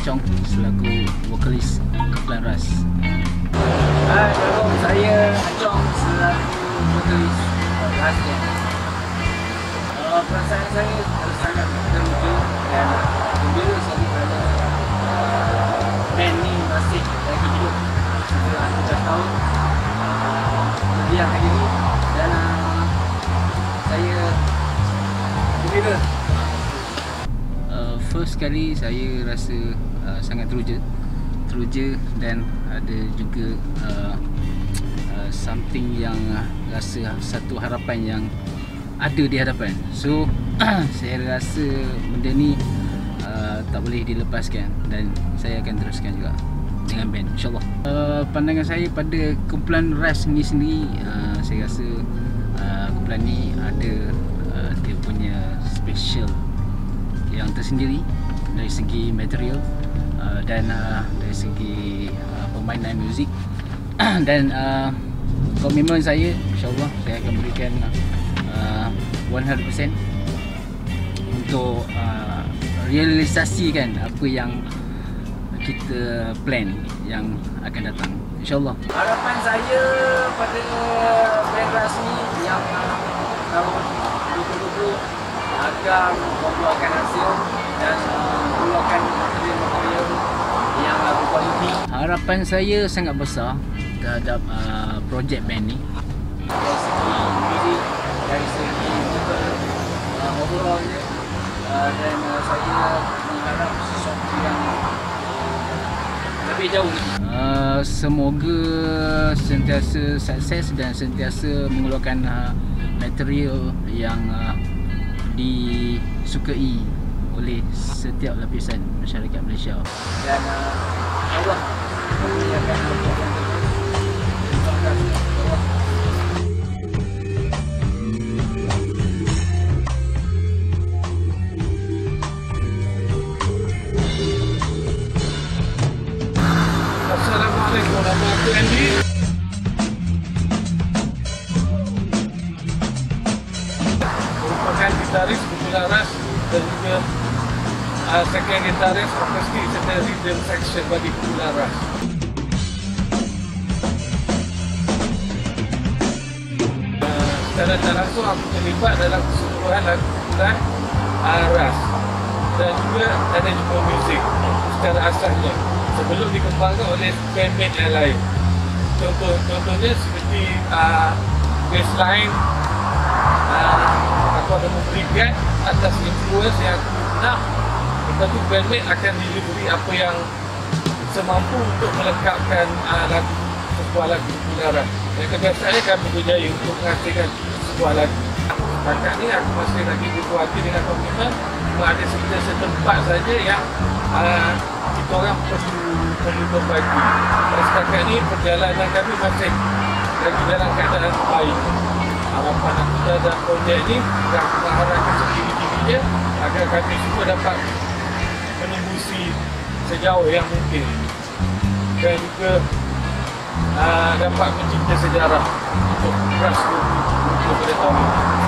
Acong selaku vokalis Keplan Ras. Hai, hello, saya Acong selaku vokalis Ras. Uh, perasaan saya sangat teruja dan gembira sekali kerana band ni masih lagi hidup setelah 13 tahun berdiam hari ni dan uh, saya gembira first kali saya rasa uh, sangat teruja teruja dan ada juga uh, uh, something yang rasa satu harapan yang ada di hadapan. So saya rasa benda ni uh, tak boleh dilepaskan dan saya akan teruskan juga dengan band insyaAllah. Uh, pandangan saya pada kumpulan RAS ni sendiri uh, saya rasa uh, kumpulan ni ada uh, dia punya special yang tersendiri dari segi material uh, dan uh, dari segi uh, permainan muzik. Dan uh, komitmen saya insyaallah saya akan berikan uh, 100% untuk uh, realisasikan apa yang kita plan yang akan datang. Insyaallah. Harapan saya pada band rasmi yang uh, tahun 2020 agar membuahkan hasil dan membuahkan material-material yang berkualiti. Harapan saya sangat besar terhadap uh, projek band ni. Dari segi muzik, dari segi juga uh, overallnya uh, dan uh, saya mengharap sesuatu yang lebih jauh. Uh, semoga sentiasa sukses dan sentiasa mengeluarkan uh, material yang uh, disukai oleh setiap lapisan masyarakat Malaysia dan uh, Allah memuliakan Assalamualaikum warahmatullahi wabarakatuh. Gitaris Bukularas dan juga uh, second gitaris orkestri serta rhythm section bagi Bukularas. Uh, secara tak langsung aku terlibat dalam keseluruhan lagu dan Aras dan juga ada juga muzik secara asalnya sebelum dikembangkan oleh band-band yang lain. Contoh, contohnya seperti uh, bassline uh, aku ada memberikan atas influence yang nak tu bandmate akan delivery apa yang semampu untuk melengkapkan uh, lagu sebuah lagu kebenaran dan kebiasaannya kami berjaya untuk menghasilkan sebuah lagu. Setakat ni aku masih lagi berkuati dengan komitmen cuma ada sekitar setempat saja yang uh, kita orang perlu perlu berbagi. Dan setakat ni perjalanan kami masih lagi dalam keadaan baik harapan aku terhadap projek ni dan aku mengharapkan setinggi-tingginya agar kami semua dapat menembusi sejauh yang mungkin dan juga uh, dapat mencipta sejarah untuk ras 20 pada tahun ini.